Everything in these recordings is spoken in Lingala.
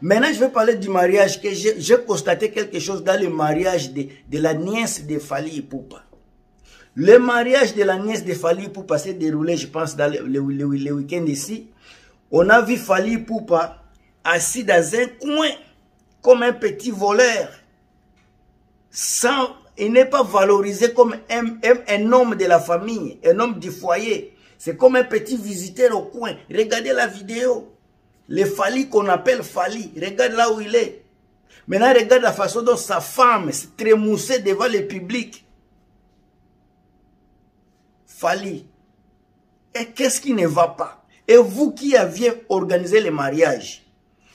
Maintenant, je vais parler du mariage, que j'ai constaté quelque chose dans le mariage de, de la nièce de Fali et Poupa. Le mariage de la nièce de Fali Poupa s'est déroulé, je pense, dans le, le, week-end ici. On a vu Fali Poupa assis dans un coin comme un petit voleur. Sans, il n'est pas valorisé comme un, un, homme de la famille, un homme du foyer. C'est comme un petit visiteur au coin. Regardez la vidéo. Le Fali qu'on appelle Fali. Regarde là où il est. Maintenant, regarde la façon dont sa femme s'est trémoussée devant le public. Fali. Et qu'est-ce qui ne va pas et vous qui aviez organisé les mariages,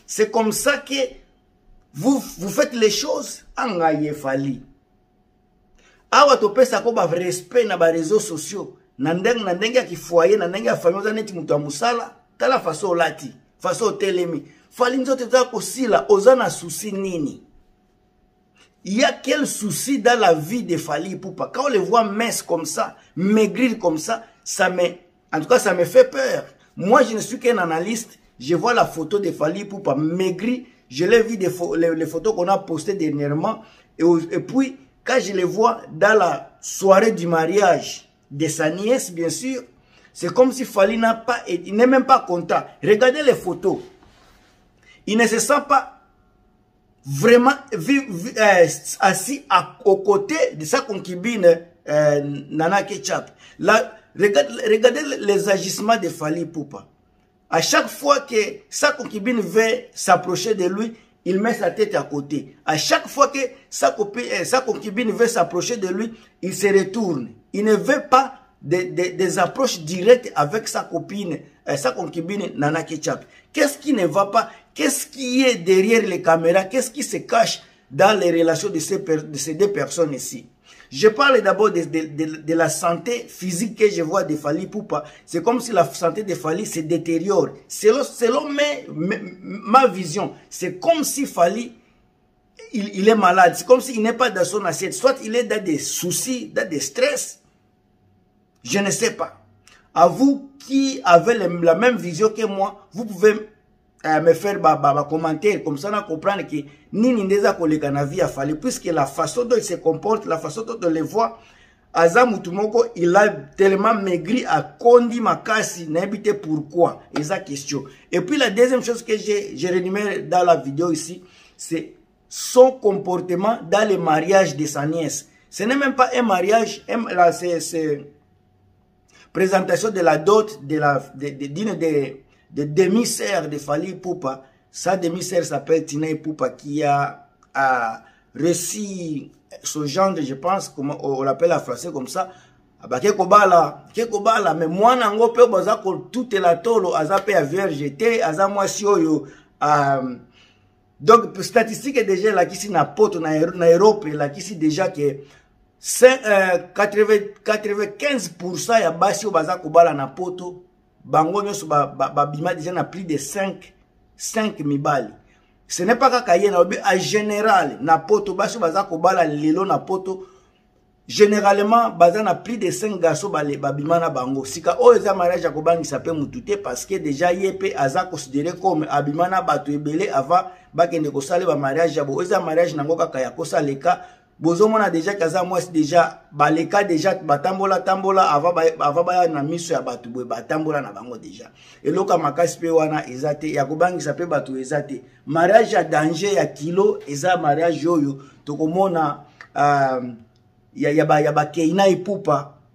c'est comme ça que vous, vous faites les choses en ayefali. awa topesa ko ba respect na ba réseaux sociaux na ndenge na ndenge ya kifoye na ndenge ya famille oza neti moto ya mosala tala faso olati faso otelemi fali nzoto eza kosila oza na souci nini il y a quel souci dans la vie de Fali Poupa quand on le voit mince comme ça maigrir comme ça ça me en tout cas, ça me fait peur. Moi, je ne suis qu'un analyste. Je vois la photo de Fali Poupa maigri. Je l'ai vu des les, photos qu'on a postées dernièrement. Et, puis, quand je les vois dans la soirée du mariage de sa nièce, bien sûr, c'est comme si Fali n'a pas, il n'est même pas content. Regardez les photos. Il ne se sent pas vraiment euh, assis à, aux côtés de sa concubine euh, Nana Ketchup. Là, Regardez, les agissements de Fali Poupa. À chaque fois que sa concubine veut s'approcher de lui, il met sa tête à côté. À chaque fois que sa concubine euh, Kibin veut s'approcher de lui, il se retourne. Il ne veut pas des, approches directes avec sa copine, euh, sa concubine Nana Ketchup. Qu'est-ce qui ne va pas Qu'est-ce qui est derrière les caméras Qu'est-ce qui se cache dans les relations de ces, de ces deux personnes ici. Je parle d'abord de, de, de, la santé physique que je vois de Fali Poupa. C'est comme si la santé de Fali se détériore. Selon, selon ma vision, c'est comme si Fali, il, il est malade. C'est comme s'il n'est pas dans son assiette. Soit il est dans des soucis, dans des stress. Je ne sais pas. À vous qui avez la même vision que moi, vous pouvez eh, me faire ba, ba, comme ça on comprendre que nini ndeza koleka na vie fallu, puisque la façon dont il se comporte la façon dont on le voit aza Moutoumoko, il a tellement maigri Kondi makasi Pourquoi pourquoi pourquoi la question et puis la deuxième chose que j'ai renumère dans la vidéo ici c'est son comportement dans le mariage de sa nièce ce n'est même pas un mariage c'est présentation de la dot de la d'une de de demi-sœur de Fali Poupa. Sa demi-sœur s'appelle Tina Ipupa qui a, a réussi ce genre, je pense, comment on l'appelle en français comme ça, abake ah kobala ke kobala me mwana yango mpe baza kotutela tolo aza mpe ya vierge te aza mwasi oyo um, donc statistique déjà elakisi na poto na, na europe elakisi déjà ke 95 euh, pourcent ya basi oyo baza kobala na poto bango nyonso babima ba, ba deja na plus de 5 5 mibali ce n'est pas kaka ye nalobi a général na poto basi baza kobala lelo na poto généralement baza na plus de 5 garçon bale babima na bango sika oyo eza mariage ya kobangisa mpe motu te parce que déjà ye mpe aza considéré comme abima na bato ebele avant bakende kosala ba mariage ya bo eza mariage nango kaka ya kosaleka bozomona deja ke aza mwasi deja baleka deja batambola tambola ava baya na miso ya bato boye batambola na bango deja eloko ya makasi mpe wana eza te ya kobangisa mpe bato eza te mariage ya danger ya kilo eza mariage oyo tokomona uh, ya, ya, ba, ya bakeina epupa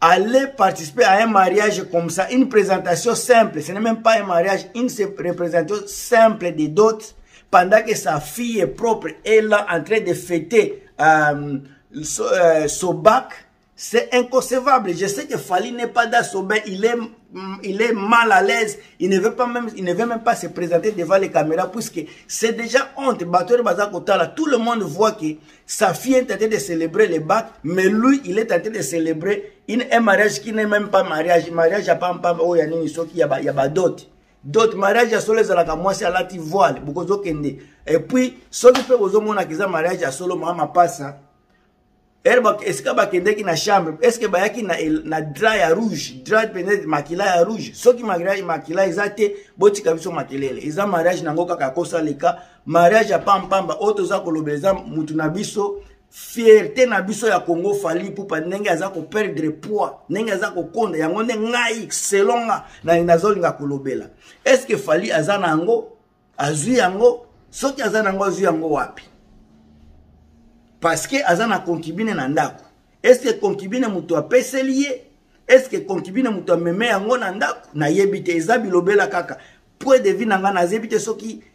aller participer à un mariage comme ça, une présentation simple, ce n'est même pas un mariage, une représentation simple des dotes pendant que sa fille est propre est là en train de fêter euh, son euh, bac, c'est inconcevable. Je sais que Fali n'est pas dans son bain, il est, mm, il est mal à l'aise, il ne veut pas même, il ne veut même pas se présenter devant les caméras puisque c'est déjà honte. tout le monde voit que Sa fille est en train de célébrer le bac, mais lui, il est en train de célébrer une, un mariage qui n'est même pas mariage. Mariage à pam pam, oh, yanini, ce qui y a ba dot. Dot, mariage à solo, zalaka, moi, c'est à la voile, bokozo kende. Et puis, ce qui fait bozo mona kiza mariage à solo, maman passe, hein. Est-ce que bakende ki na chambre? Est-ce que bayaki na, na drap ya rouge? Drap peut-être makila ya rouge. Ce qui mariage makila, ils ont été, botika biso makelele. Ils ont mariage nango kaka kosa leka, mariage ya pampamba oyo toza kolobela eza mutu na biso fierte na biso ya congo fali pupa ndenge aza koperdre poids ndenge aza kokonda yango nde ngai selon nga na nazolinga kolobela est ce que fali aza na yango azwi yango soki aza na yango azwi yango wapi parceke aza na konkibine na ndako eske konkibine moto apeseli ye eske konkibine moto ameme yango na ndako nayebi te eza bilobela kaka point de vue na ngai nayebi te soki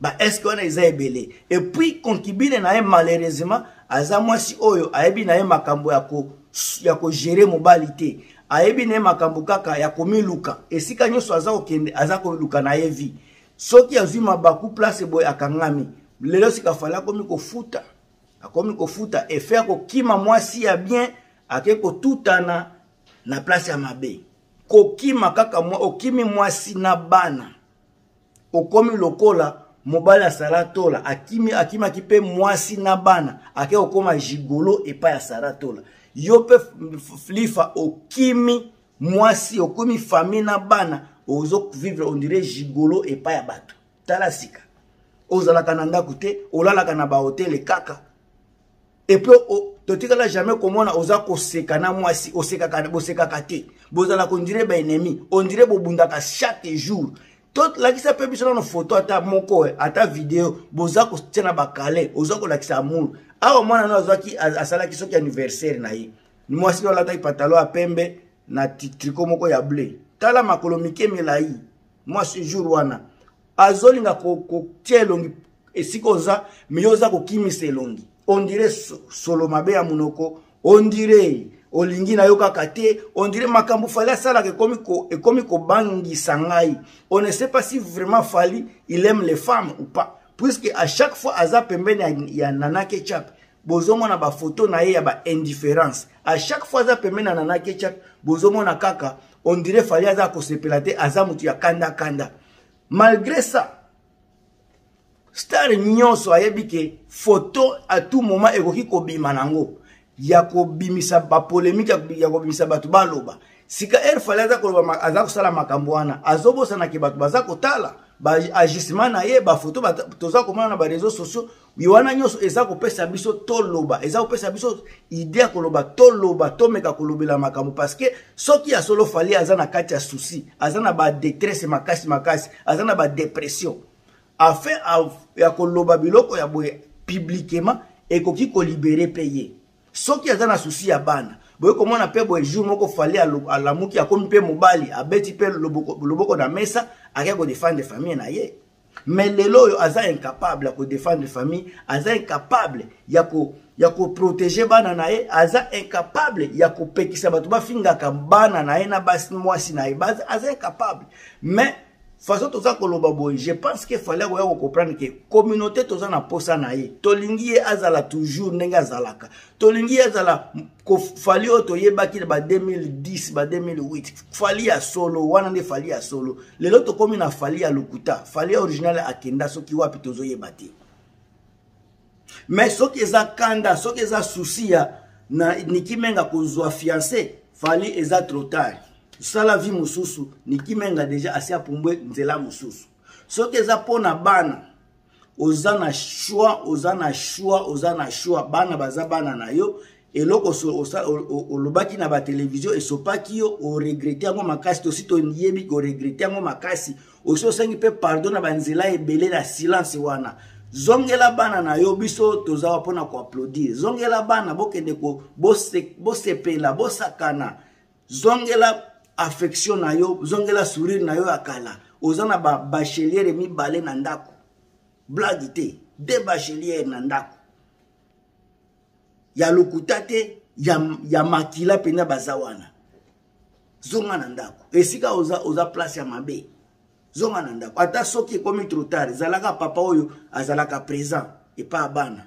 ba eske wana eza ebele epuis concubine na ye malheureusement aza mwasi oyo ayebi na ye makambo ya kogere mobali te ayebi na ye makambo kaka ya komiluka esika nyonso aza kokende aza koluka na ye vie soki azwi mabaku place boye akangami lelo sika fali akomi kofuta akomi kofuta efe ya kokima mwasi ya bien ake kotutana na place ya mabe kokima kaka mwa, okimi mwasi na bana okomi lokola mobali ya sara tola akimi akimaki mpe mwasi na bana ake kokoma jigolo epai ya sara tola yo mpe flifa okimi mwasi okomi famille na bana ozo vivre ondire jigolo epai ya bato tala sika ozalaka na ndako te olalaka na bahotele kaka epuis totikala jamais komona oza koseka na mwasi osekaka bosekaka te bozala kondire baennemi ondire bobundaka chaque jour tolakisa mpe biso nano foto ata moko eh, ata video boza kotia na bakale oza kolakisa amour awa mwana no azwaki asalaki soki anniversaire na ye mwasi no alataki patalo ya pembe na triko moko ya ble tala makolo mike milai mwasi jour wana azolinga kotia elongi esika oza me yo oza kokimisa elongi ondire solo mabe ya monoko ondire olingi na yo kaka te ondire makambo fali asalaka ekomi kobangisa ngai on ne sait pas si vraiment fali il aime les femmes ou pas puisque à chaque fois aza pembeni ya, ya nanake chape bozomona bafoto na ye ya baindifférence à chaque fois aza pembeni na nana kechak bozomona kaka on dirait fali aza kosepela te aza moto ya kanda kanda malgré ça star nyonso ayebi ke foto à tout moment ekoki kobima nango ya kobimisa bapolemike ya kobimisa bato baloba sika air fali aza koloba aza kosala makambo wana azobosanake bato baza kotala baagissement na ye bafoto toza komona na bareseau sociaux yo wana nyonso eza kopesa biso toloba eza kopesa biso ide ya koloba toloba tomeka kolobela makambo parceke soki ya solo fali aza na kati ya souci aza na badetresse makasi makasi aza na badepression afin ya koloba biloko ya boye publiquement ekoki kolibere mpe ye soki aza na souci ya bana boye komona mpe boye jour moko fali alamuki akomi mpe mobali abeti mpe loboko na mesa akei kodefendre famille na ye mais lelo oyo aza incapable ya kodefendre famille aza incapable ya ko ya koprotege bana na ye aza incapable ya kopekisa bato bafingaka bana na ye na basi mwasi na ye aza incapable mais façon toza koloba boye je pense que fale akoya kocomprendre ke communauté toza na mposa na ye tolingi ye azala toujours ndenge azalaka tolingi ye azala fali oyo toyebaki na ba 2010 ba 2008 fali ya solo wana nde fali ya solo lelo tokomi na fali ya lokuta fali ya original akenda soki wapi tozoyeba te mais soki eza kanda soki eza susi ya na nikimenga kozwa fiance fali eza trop tard sala vie mosusu nikimenga deja asi apumbwe nzela mosusu soki eza mpo na bana oza na choix oza na choix oza na choix bana baza bana na yo eloko olobaki na batelevizio esopaki yo oregrete yango makasi tosi toyebi koregrete yango makasi osi osengi mpe pardon na banzela ebele na silence wana zongela bana na yo biso toza wa mpona koaplaudir zongela bana bokende bosepela bosakana zongela affection na yo zongela sourire na yo ya kala oza na ba bacheliere mibale na ndako blage te de bacheliere na ndako ya lokuta te ya, ya makila mpenza baza wana zonga na ndako esika oza, oza place ya mabe zonga na ndako ata soki ekomi trotard zalaka papa oyo azalaka présent epa bana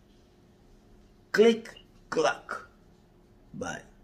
click clack bye